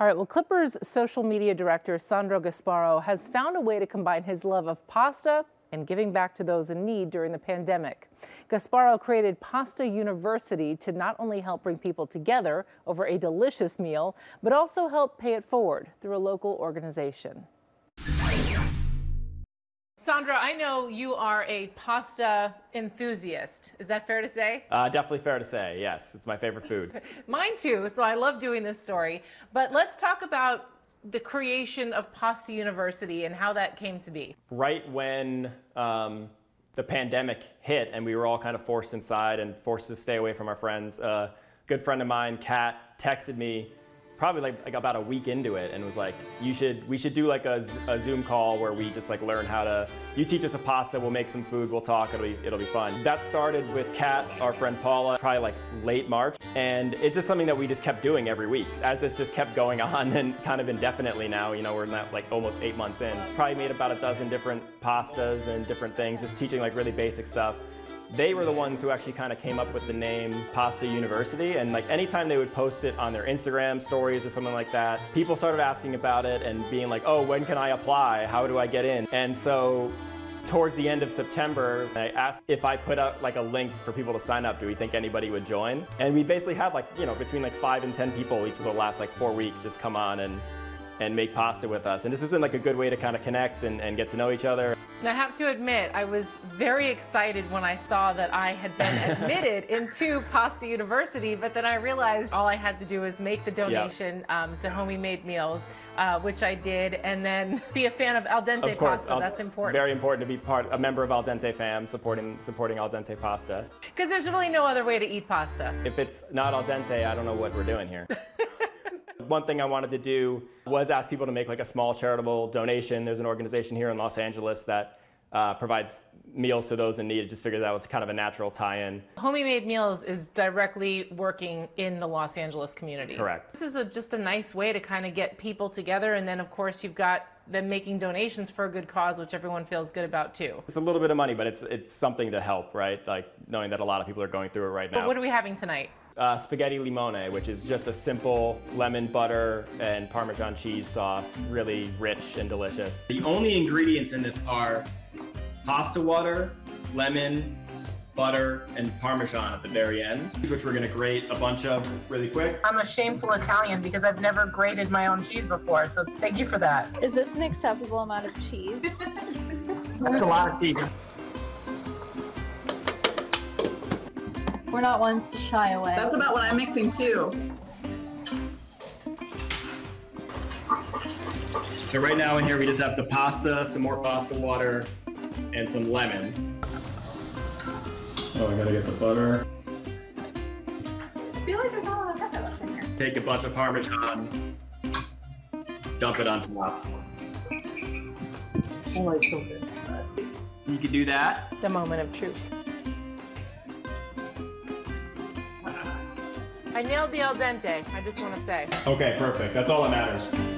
All right, well, Clippers social media director Sandro Gasparro has found a way to combine his love of pasta and giving back to those in need during the pandemic. Gasparro created Pasta University to not only help bring people together over a delicious meal, but also help pay it forward through a local organization. Sandro, I know you are a pasta enthusiast. Is that fair to say? Uh, definitely fair to say, yes. It's my favorite food. Mine too, so I love doing this story. But let's talk about the creation of Pasta University and how that came to be. Right when um, the pandemic hit and we were all kind of forced inside and forced to stay away from our friends, a good friend of mine, Kat, texted me probably like, like, about a week into it and was like, you should, we should do like a, a, Zoom call where we just like learn how to, you teach us a pasta, we'll make some food, we'll talk, it'll be, it'll be fun. That started with Kat, our friend Paula, probably like late March. And it's just something that we just kept doing every week. As this just kept going on and kind of indefinitely now, you know, we're not like almost eight months in. Probably made about a dozen different pastas and different things, just teaching like really basic stuff they were the ones who actually kind of came up with the name Pasta University. And like anytime they would post it on their Instagram stories or something like that, people started asking about it and being like, oh, when can I apply? How do I get in? And so towards the end of September, I asked if I put out like a link for people to sign up, do we think anybody would join? And we basically had like, you know, between like five and 10 people each of the last like four weeks just come on and, and make pasta with us. And this has been like a good way to kind of connect and, and get to know each other. And I have to admit, I was very excited when I saw that I had been admitted into Pasta University, but then I realized all I had to do was make the donation um, to Homie Made Meals, uh, which I did, and then be a fan of Al Dente of course, Pasta. Al That's important. Very important to be part, a member of Al Dente fam, supporting, supporting Al Dente Pasta. Because there's really no other way to eat pasta. If it's not Al Dente, I don't know what we're doing here. One thing I wanted to do was ask people to make like a small charitable donation. There's an organization here in Los Angeles that uh, provides meals to those in need. I just figured that was kind of a natural tie-in. Homie Made Meals is directly working in the Los Angeles community. Correct. This is a, just a nice way to kind of get people together, and then of course you've got them making donations for a good cause, which everyone feels good about too. It's a little bit of money, but it's it's something to help, right? Like knowing that a lot of people are going through it right now. But what are we having tonight? Uh, spaghetti limone, which is just a simple lemon butter and Parmesan cheese sauce, really rich and delicious. The only ingredients in this are pasta water, lemon, butter, and Parmesan at the very end, which we're gonna grate a bunch of really quick. I'm a shameful Italian because I've never grated my own cheese before, so thank you for that. Is this an acceptable amount of cheese? That's a lot of cheese. We're not ones to shy away. That's about what I'm mixing too. So right now in here we just have the pasta, some more pasta water, and some lemon. Oh, I gotta get the butter. I feel like there's not a lot of pepper left in here. Take a bunch of Parmesan, dump it on top. Oh, it's so good. You can do that. The moment of truth. I nailed the al dente, I just want to say. Okay, perfect. That's all that matters.